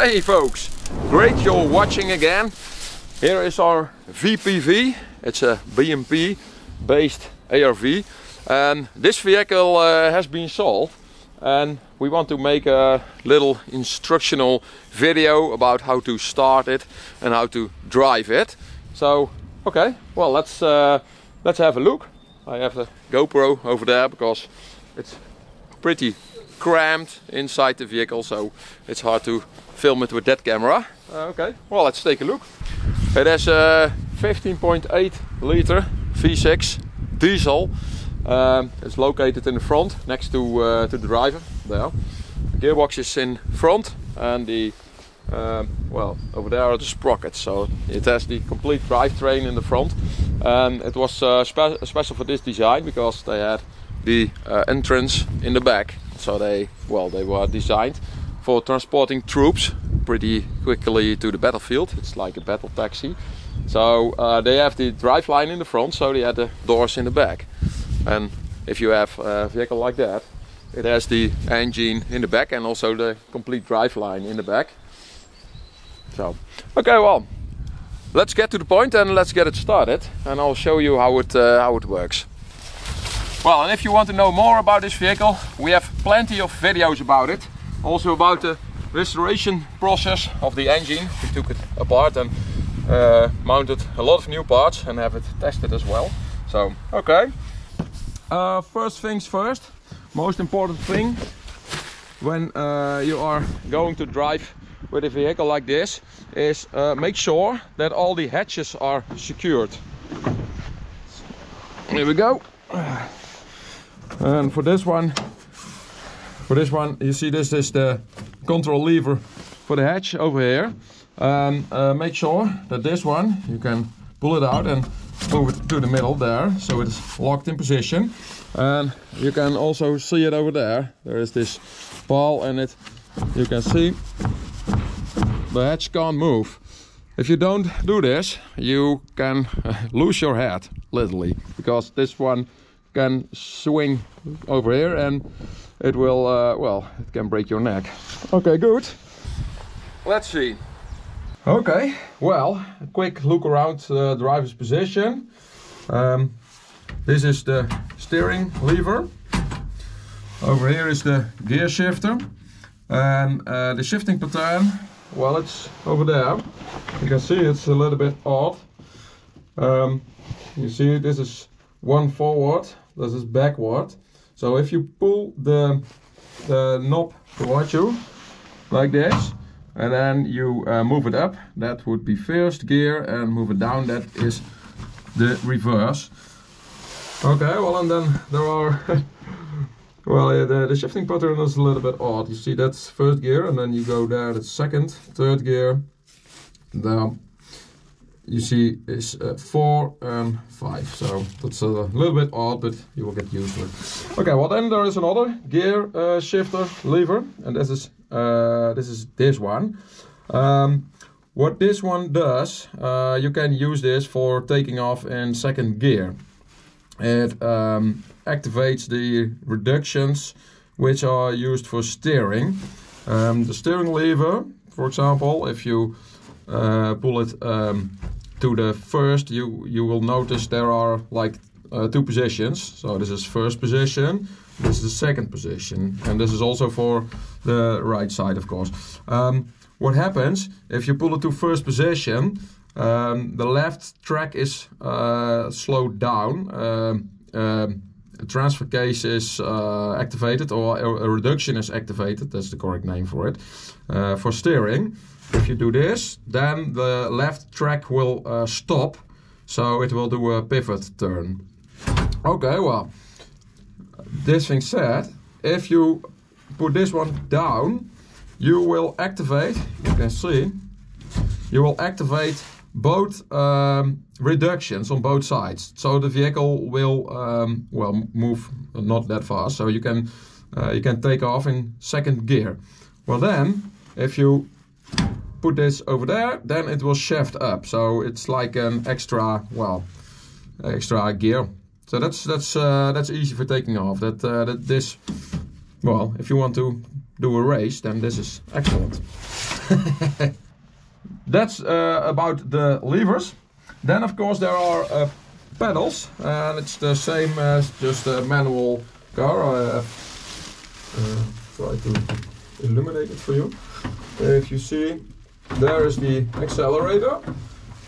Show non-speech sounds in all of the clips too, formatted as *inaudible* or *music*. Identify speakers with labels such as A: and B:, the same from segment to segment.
A: Hey folks, great you're watching again. Here is our VPV. It's a BMP based ARV and this vehicle uh, has been sold and we want to make a little instructional video about how to start it and how to drive it. So okay, well let's uh, let's have a look. I have the GoPro over there because it's pretty cramped inside the vehicle so it's hard to film it with that camera. Uh, okay, well let's take a look. It has a 15.8 liter V6 diesel. Um, it's located in the front next to, uh, to the driver there. The gearbox is in front and the um, well over there are the sprockets so it has the complete drivetrain in the front and it was uh, spe special for this design because they had the uh, entrance in the back so they well they were designed for transporting troops pretty quickly to the battlefield. It's like a battle taxi. So uh, they have the drive line in the front so they had the doors in the back. And if you have a vehicle like that it has the engine in the back and also the complete drive line in the back. So okay well let's get to the point and let's get it started. And I'll show you how it uh, how it works. Well, and if you want to know more about this vehicle, we have plenty of videos about it. Also about the restoration process of the engine. We took it apart and uh, mounted a lot of new parts and have it tested as well. So, okay. Uh, first things first, most important thing when uh, you are going to drive with a vehicle like this is uh, make sure that all the hatches are secured. Here we go and for this one for this one you see this is the control lever for the hatch over here. And uh, make sure that this one you can pull it out and move it to the middle there so it's locked in position. And you can also see it over there. There is this ball and it you can see the hatch can't move. If you don't do this you can *laughs* lose your head literally because this one can swing over here and it will, uh, well, it can break your neck. Okay, good. Let's see. Okay, well, a quick look around the driver's position. Um, this is the steering lever. Over here is the gear shifter. And uh, the shifting pattern, well, it's over there. You can see it's a little bit odd. Um, you see this is one forward this is backward. So if you pull the, the knob towards you, like this, and then you uh, move it up, that would be first gear, and move it down, that is the reverse. Okay, well and then there are, *laughs* well the, the shifting pattern is a little bit odd. You see that's first gear, and then you go there, that's second, third gear, down, you see is uh, 4 and 5 so that's a little bit odd but you will get used to it. Okay well then there is another gear uh, shifter lever and this is uh, this is this one. Um, what this one does uh, you can use this for taking off in second gear. It um, activates the reductions which are used for steering. Um, the steering lever for example if you uh, pull it um, to the first, you, you will notice there are like uh, two positions. So this is first position, this is the second position, and this is also for the right side, of course. Um, what happens if you pull it to first position? Um, the left track is uh, slowed down. Um, um transfer case is uh, activated, or a, reduction is activated. That's the correct name for it. Uh, for steering, if you do this, then the left track will uh, stop, so it will do a pivot turn. Okay, well, this thing said, if you put this one down, you will activate, you can see, you will activate both um, reductions on both sides. So the vehicle will, um, well, move not that fast, so you can, uh, you can take off in second gear. Well then, if you put this over there, then it will shift up. So it's like an extra, well, extra gear. So that's that's uh, that's easy for taking off. That uh, that this, well, if you want to do a race, then this is excellent. *laughs* That's uh, about the levers. Then of course there are uh, pedals and it's the same as just a manual car. I uh, try to illuminate it for you. If you see, there is the accelerator.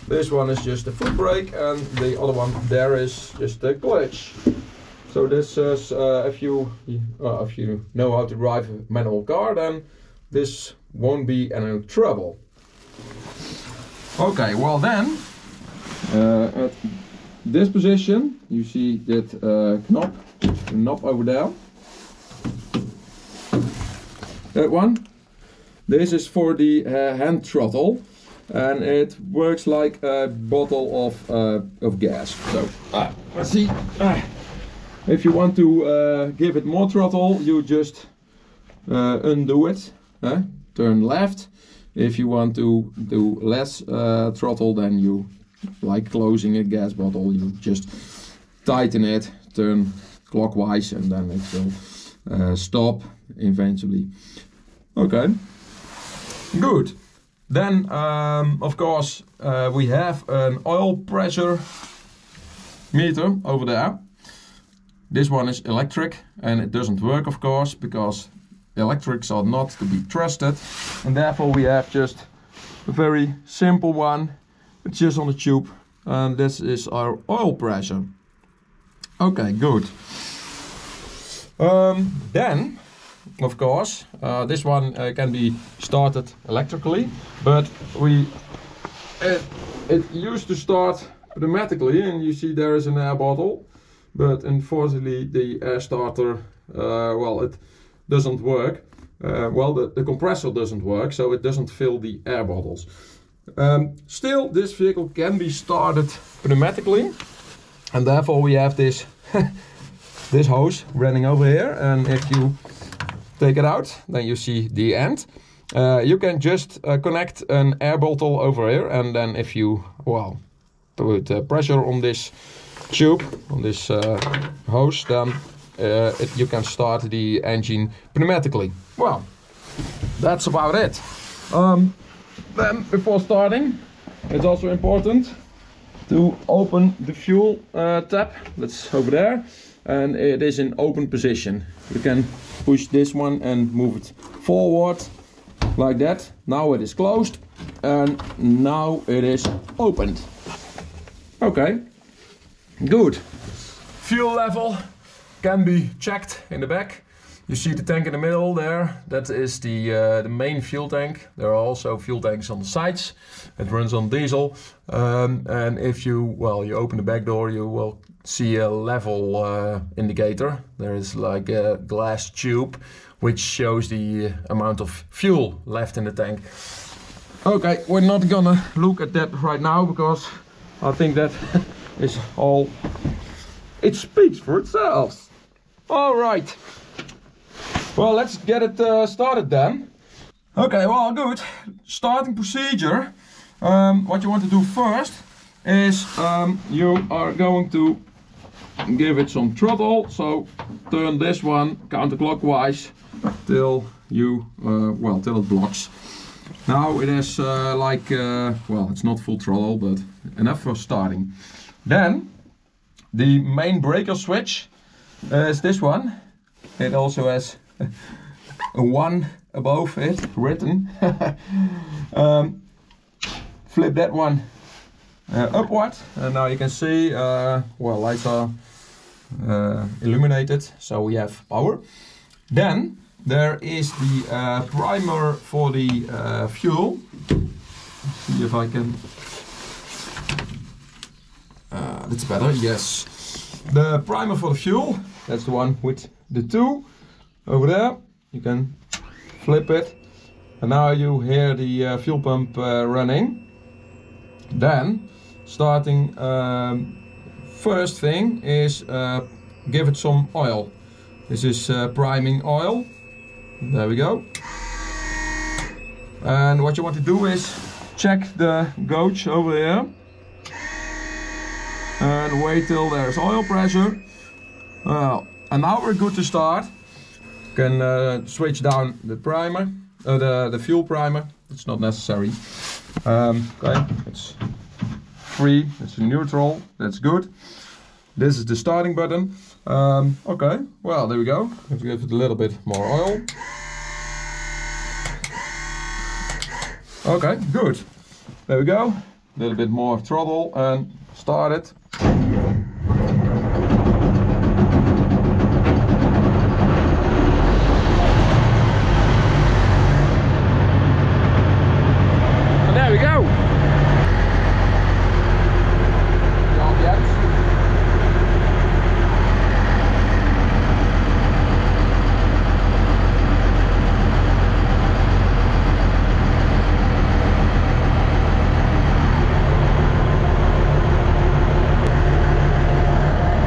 A: This one is just the foot brake and the other one there is just the clutch. So this is, uh, if you uh, if you know how to drive a manual car, then this won't be any trouble. Okay, well then, uh, at this position, you see that uh, knob, the knob over there. That one. This is for the uh, hand throttle, and it works like a bottle of uh, of gas. So, ah, let's see. Ah. If you want to uh, give it more throttle, you just uh, undo it, turn left. If you want to do less uh, throttle, then you, like closing a gas bottle, you just tighten it, turn clockwise, and then it will uh, stop eventually. Okay, good. Then, um, of course, uh, we have an oil pressure meter over there. This one is electric and it doesn't work of course because electrics are not to be trusted and therefore we have just a very simple one it's just on the tube and this is our oil pressure. Okay, good. Um, then, of course, uh, this one uh, can be started electrically, but we it, it used to start pneumatically and you see there is an air bottle but unfortunately the air starter, uh, well, it doesn't work. Uh, well, the, the compressor doesn't work, so it doesn't fill the air bottles. Um, still, this vehicle can be started pneumatically, and therefore we have this *laughs* this hose running over here. And if you take it out, then you see the end. Uh, you can just uh, connect an air bottle over here, and then if you well put uh, pressure on this tube on this uh, hose, then it, you can start the engine pneumatically. Well, that's about it. Um, then before starting, it's also important to open the fuel uh, tap. That's over there. And it is in open position. You can push this one and move it forward like that. Now it is closed and now it is opened. Okay, Good. Fuel level can be checked in the back. You see the tank in the middle there. That is the, uh, the main fuel tank. There are also fuel tanks on the sides. It runs on diesel. Um, and if you, well, you open the back door, you will see a level uh, indicator. There is like a glass tube which shows the amount of fuel left in the tank. Okay, we're not gonna look at that right now because I think that *laughs* is all it speaks for itself all right. Well let's get it uh, started then. Okay well good. Starting procedure um, what you want to do first is um, you are going to give it some throttle. So turn this one counterclockwise till you uh, well till it blocks. Now it is uh, like uh, well it's not full throttle but enough for starting. Then the main breaker switch uh, is this one. It also has *laughs* a 1 above it written. *laughs* um, flip that one uh, upward and now you can see, uh, well lights are uh, illuminated so we have power. Then there is the uh, primer for the uh, fuel. Let's see if I can uh, that's better, yes. The primer for the fuel, that's the one with the two over there. You can flip it. And now you hear the uh, fuel pump uh, running. Then, starting um, first thing is uh, give it some oil. This is uh, priming oil. There we go. And what you want to do is check the gauge over here and wait till there's oil pressure. Well, and now we're good to start. Can uh, switch down the primer uh, the the fuel primer. It's not necessary. Um, okay, it's free. It's neutral. That's good. This is the starting button. Um, okay, well there we go. Let's give it a little bit more oil. Okay, good. There we go. A little bit more throttle and start it. And there we go. The ambience.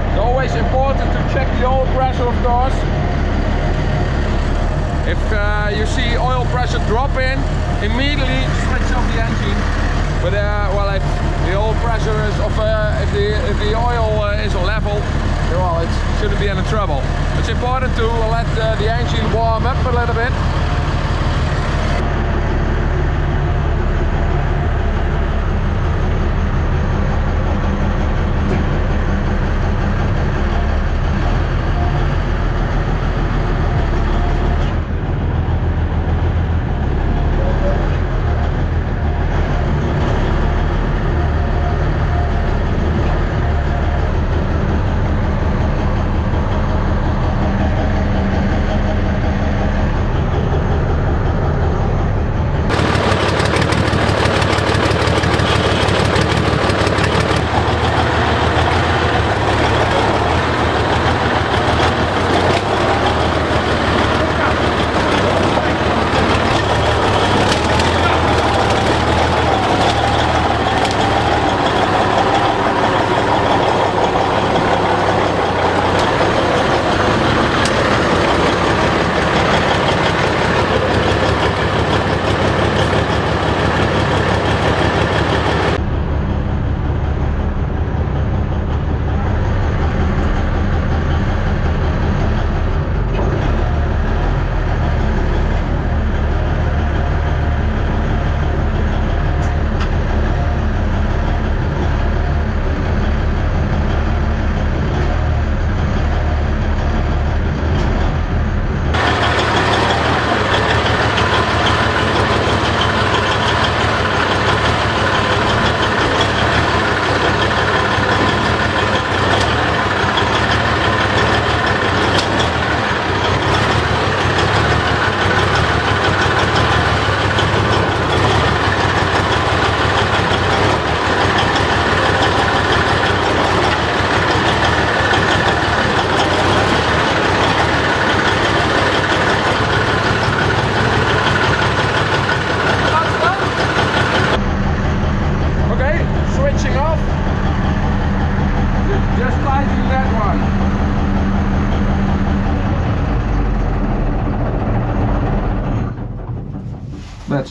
A: It's always important to check the oil pressure, of course. If uh, you see oil pressure drop in, immediately switch off the engine. But uh, well, if the oil pressure is of, uh, if the if the oil uh, is on level, well, it shouldn't be any trouble. It's important to let uh, the engine warm up a little bit.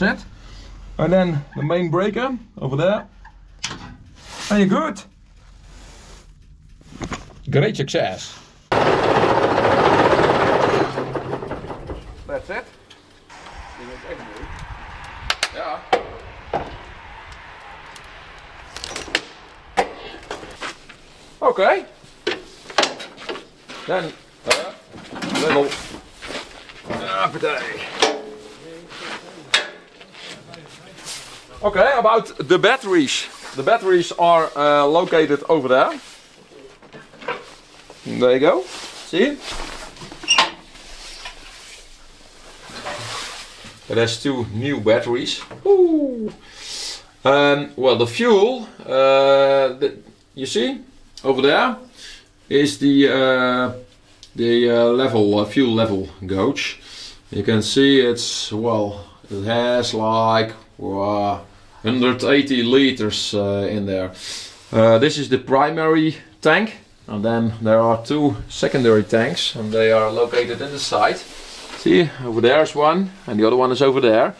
A: That's it. And then the main breaker over there. And you're good. Great success. That's it. Yeah. Okay. Then uh, little appetite. Okay, about the batteries. The batteries are uh, located over there. There you go. See? It has two new batteries. Ooh. Um, well, the fuel, uh, the, you see, over there is the uh, the uh, level uh, fuel level gauge. You can see it's well, it has like wow, 180 liters uh, in there. Uh, this is the primary tank, and then there are two secondary tanks, and they are located in the side. See, over there is one, and the other one is over there.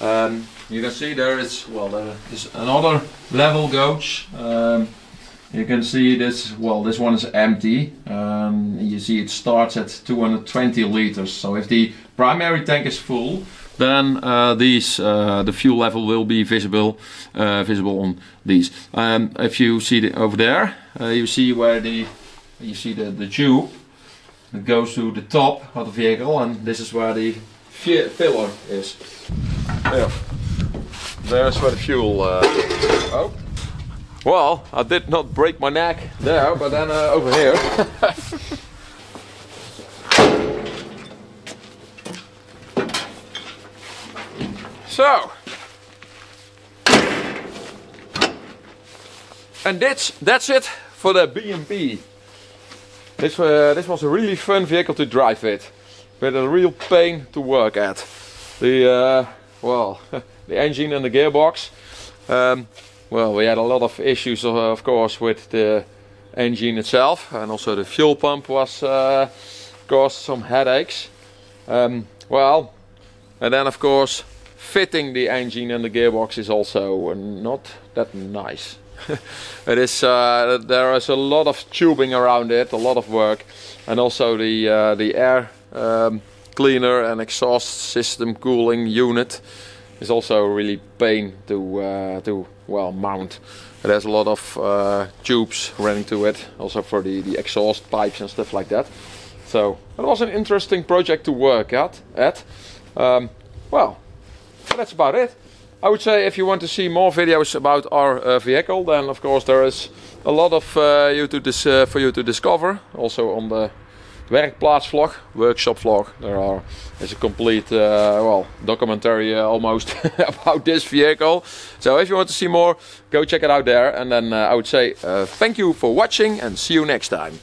A: Um, you can see there is well, there is another level gauge. Um, you can see this, well, this one is empty. Um, you see it starts at 220 liters. So if the primary tank is full, then uh, these uh, the fuel level will be visible uh, visible on these. Um, if you see the, over there, you see where the you see the the tube it goes to the top of the vehicle, and this is where the filler is. There. There's where the fuel. Oh. Well, I did not break my neck there, but then uh, over here. *laughs* so. And that's that's it for the BMP. This uh, this was a really fun vehicle to drive with, but a real pain to work at. The uh, well. *laughs* the engine and the gearbox. Um, well, we had a lot of issues, uh, of course, with the engine itself, and also the fuel pump was uh, caused some headaches. Um, well, and then of course, fitting the engine and the gearbox is also not that nice. *laughs* it is uh, there is a lot of tubing around it, a lot of work, and also the uh, the air um, cleaner and exhaust system cooling unit is also really pain to uh, to well mount. It has a lot of uh, tubes running to it, also for the, the exhaust pipes and stuff like that. So it was an interesting project to work at. At um, well, that's about it. I would say if you want to see more videos about our uh, vehicle, then of course there is a lot of uh, you to uh, for you to discover. Also on the werkplaatsvlog, workshop vlog. There are is a complete uh, well documentary uh, almost *laughs* about this vehicle. So if you want to see more, go check it out there. And then uh, I would say thank you for watching and see you next time.